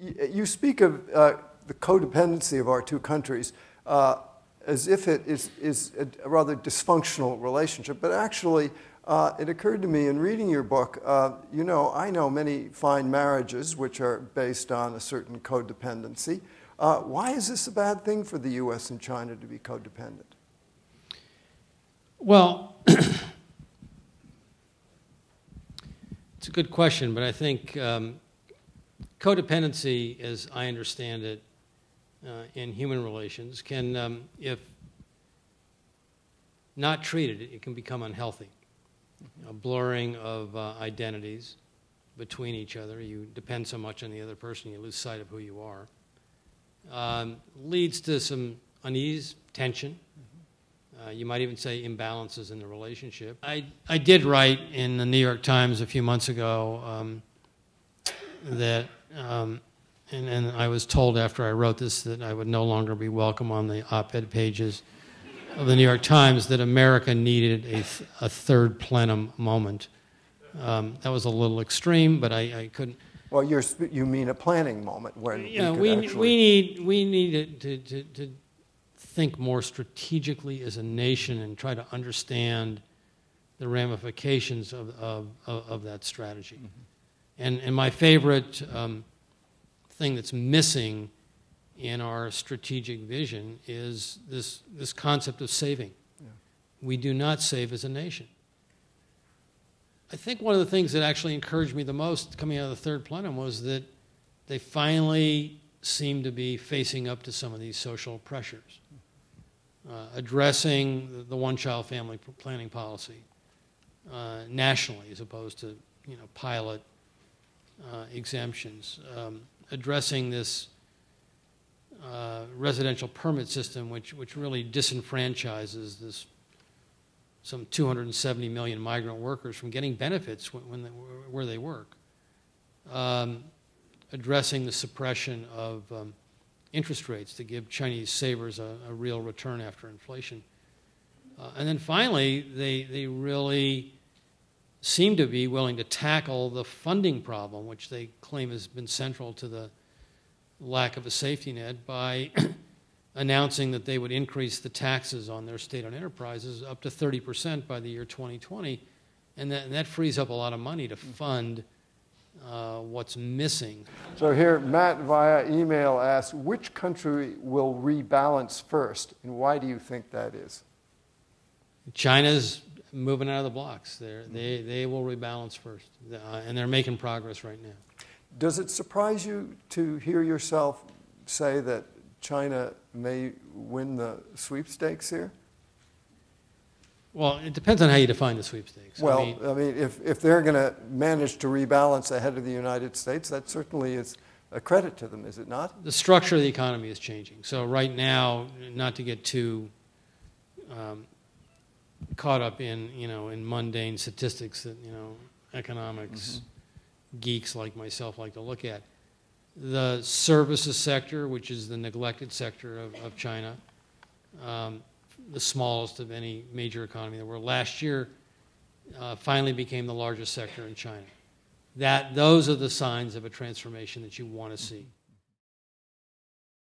you speak of uh, the codependency of our two countries uh, as if it is, is a rather dysfunctional relationship, but actually, uh, it occurred to me in reading your book, uh, you know, I know many fine marriages which are based on a certain codependency. Uh, why is this a bad thing for the US and China to be codependent? Well, it's a good question, but I think um, codependency, as I understand it, uh, in human relations can, um, if not treated, it can become unhealthy. A blurring of uh, identities between each other. You depend so much on the other person, you lose sight of who you are. Um, leads to some unease, tension. Uh, you might even say imbalances in the relationship. I, I did write in the New York Times a few months ago um, that um, and, and I was told after I wrote this that I would no longer be welcome on the op ed pages of the New York Times, that America needed a, th- a third plenum moment. Um, that was a little extreme, but I, I couldn't. Well, you're, you mean a planning moment when yeah, we, we, actually... we need we need to, to, to think more strategically as a nation and try to understand the ramifications of, of, of, of that strategy. Mm-hmm. And, and my favorite um, thing that's missing in our strategic vision is this, this concept of saving. Yeah. We do not save as a nation. I think one of the things that actually encouraged me the most coming out of the third plenum was that they finally seem to be facing up to some of these social pressures, uh, addressing the one child family planning policy uh, nationally as opposed to you know, pilot uh, exemptions. Um, addressing this uh, residential permit system, which, which really disenfranchises this some 270 million migrant workers from getting benefits when, when they, where they work. Um, addressing the suppression of um, interest rates to give Chinese savers a, a real return after inflation. Uh, and then finally, they, they really seem to be willing to tackle the funding problem, which they claim has been central to the lack of a safety net, by announcing that they would increase the taxes on their state owned enterprises up to 30% by the year 2020. And that, and that frees up a lot of money to fund uh, what's missing. So here, Matt via email asks which country will rebalance first, and why do you think that is? China's moving out of the blocks. They're, they they will rebalance first, uh, and they're making progress right now. Does it surprise you to hear yourself say that China may win the sweepstakes here? Well, it depends on how you define the sweepstakes. Well, I mean, I mean if, if they're going to manage to rebalance ahead of the United States, that certainly is a credit to them, is it not? The structure of the economy is changing. So, right now, not to get too um, caught up in you know in mundane statistics that you know economics mm-hmm. geeks like myself like to look at. The services sector, which is the neglected sector of, of China, um, the smallest of any major economy in the world, last year uh, finally became the largest sector in China. That those are the signs of a transformation that you want to see.